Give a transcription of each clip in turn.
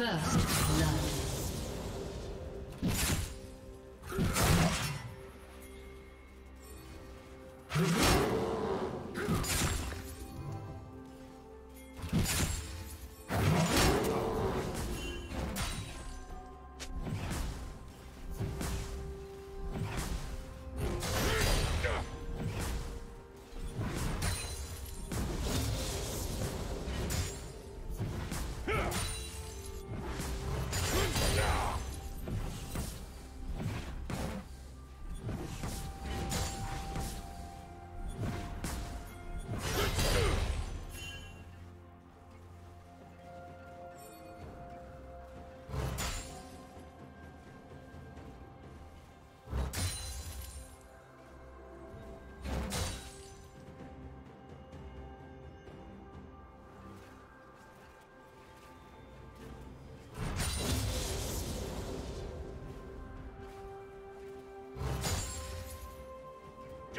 First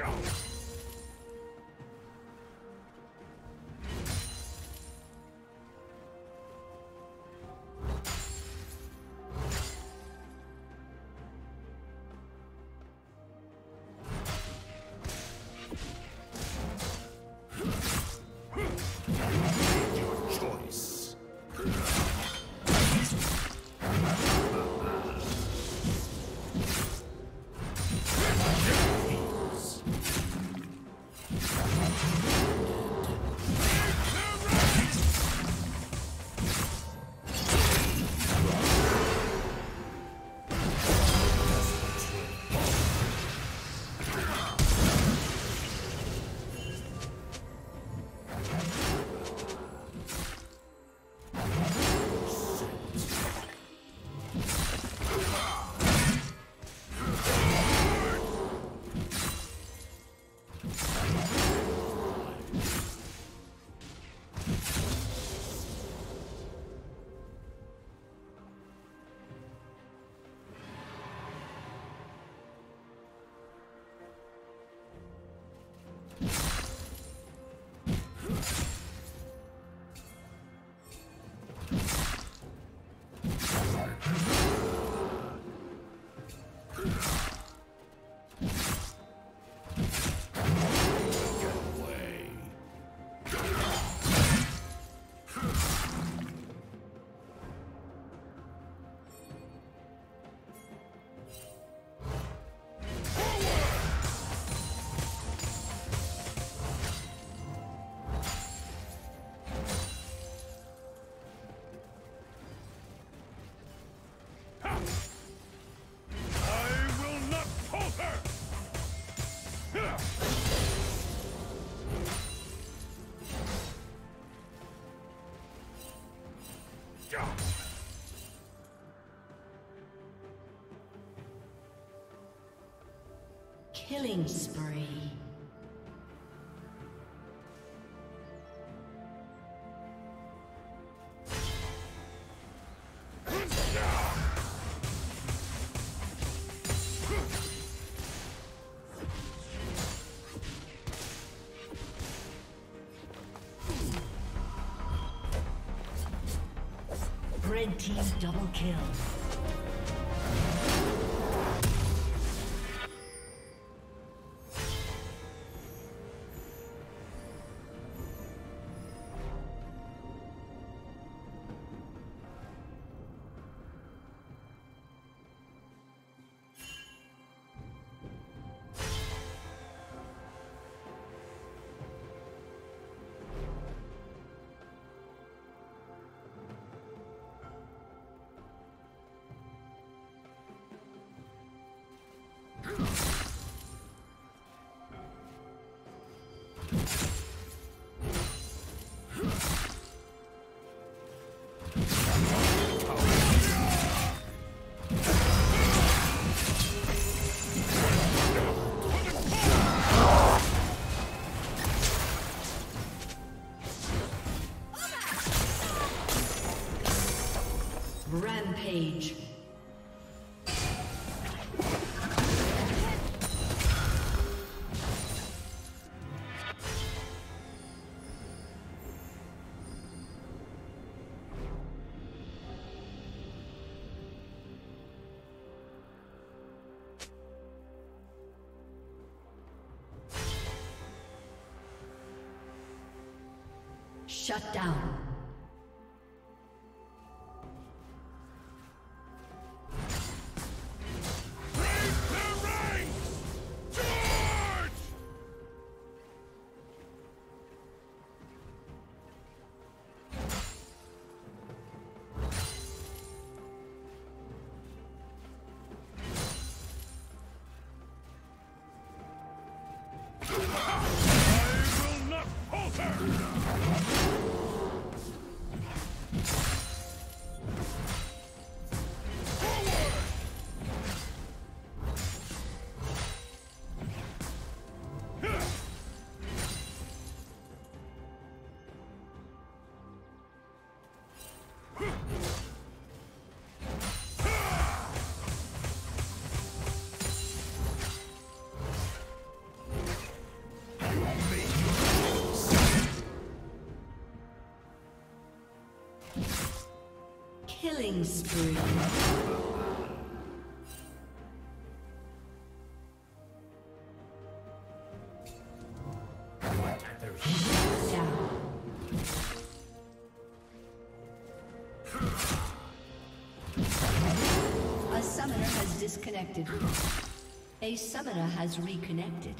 blood. Killing spree. Double kill. Rampage. Shut down. Killing spree. A summoner has disconnected. A summoner has reconnected.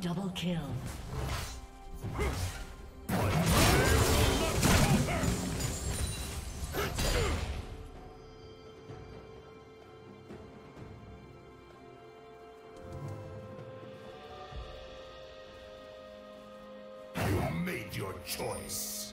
Double kill. You made your choice.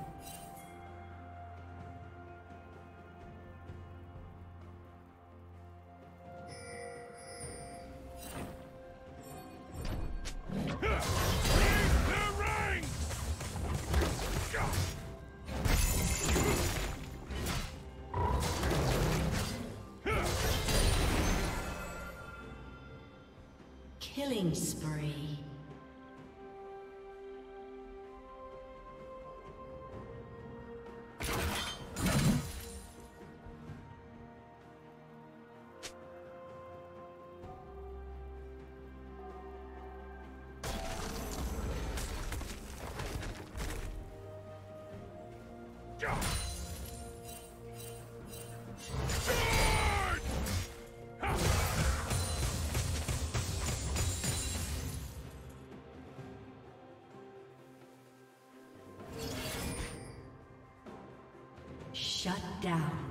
Shut down.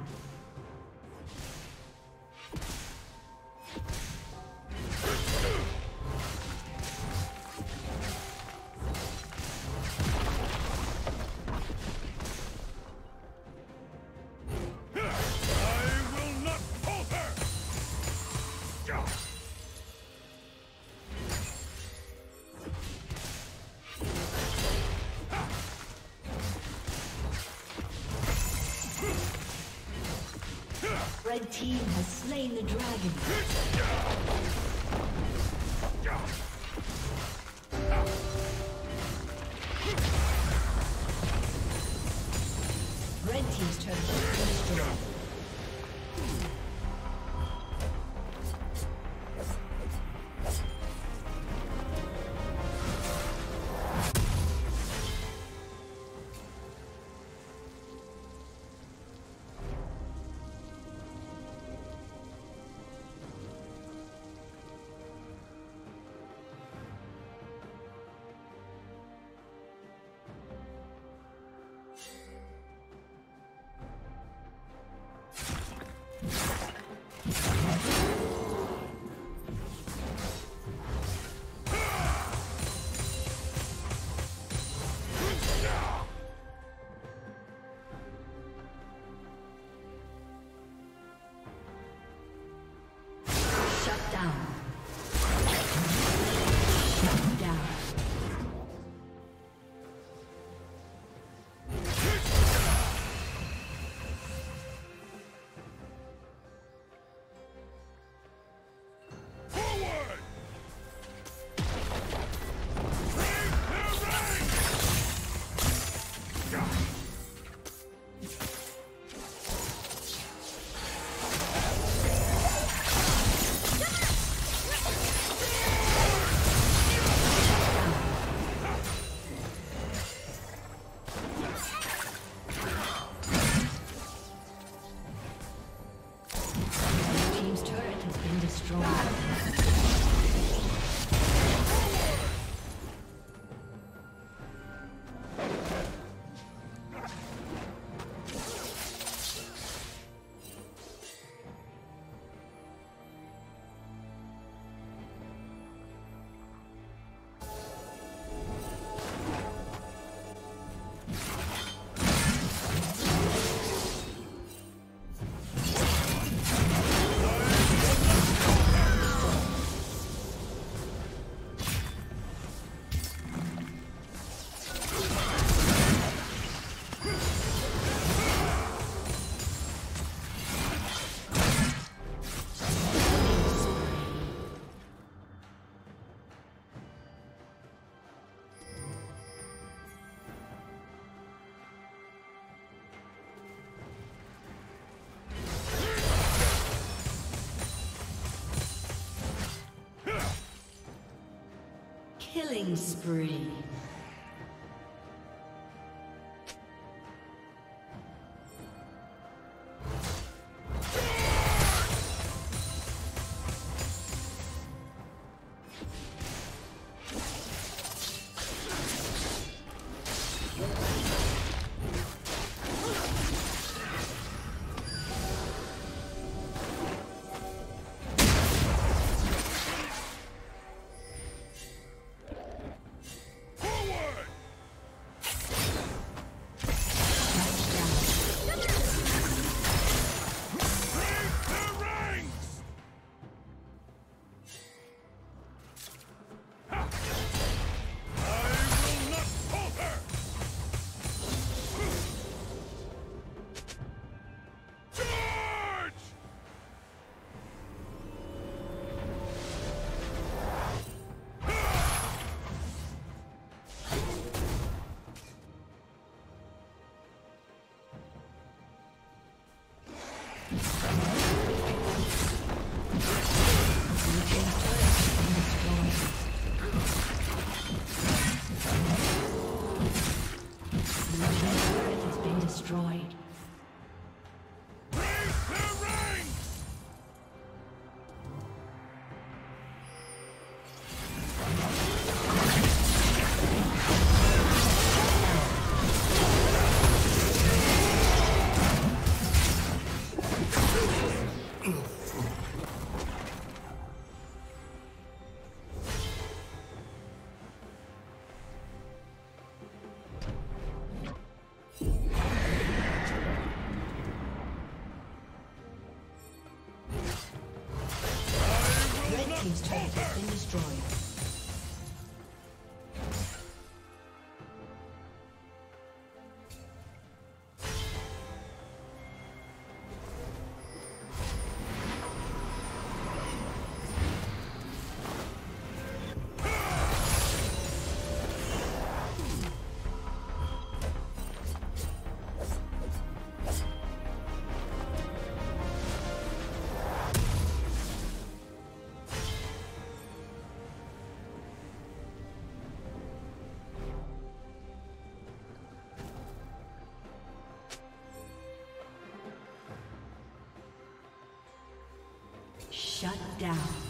Killing spree. Shut down.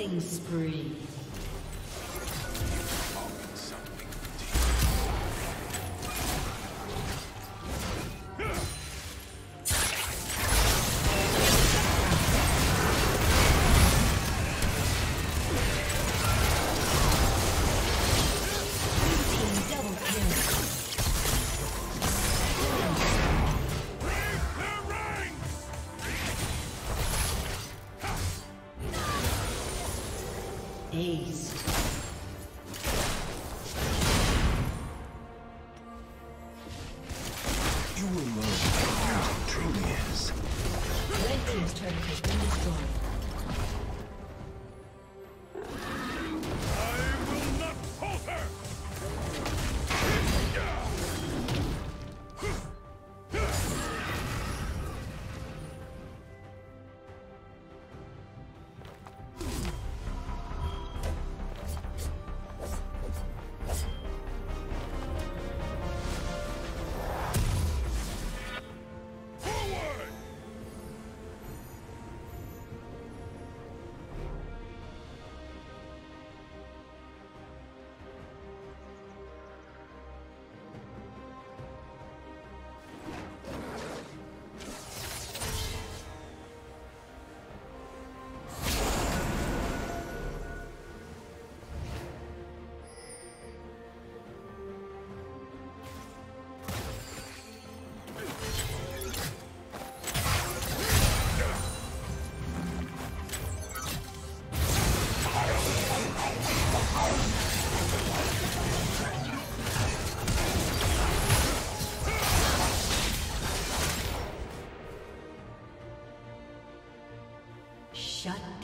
Killing spree.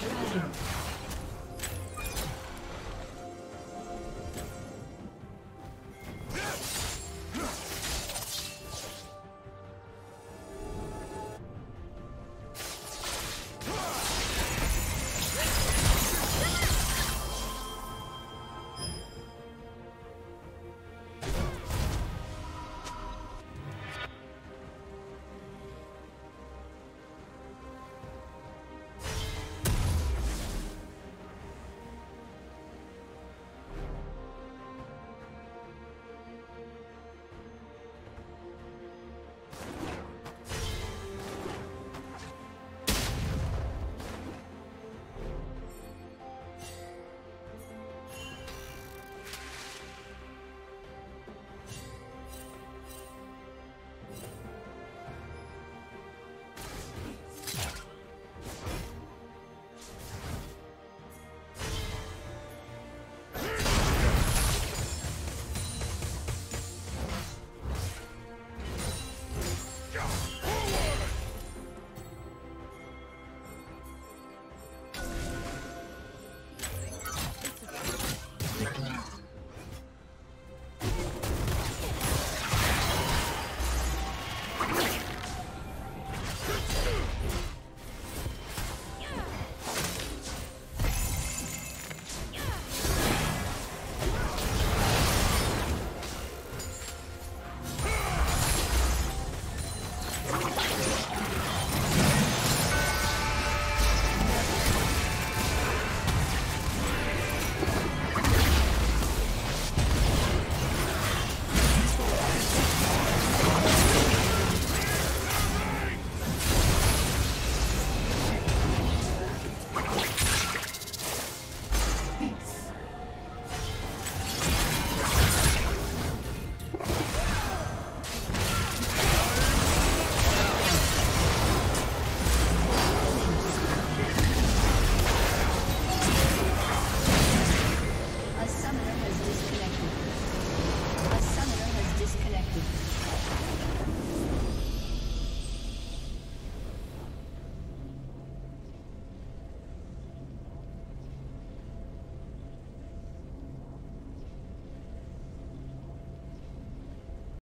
Dragon.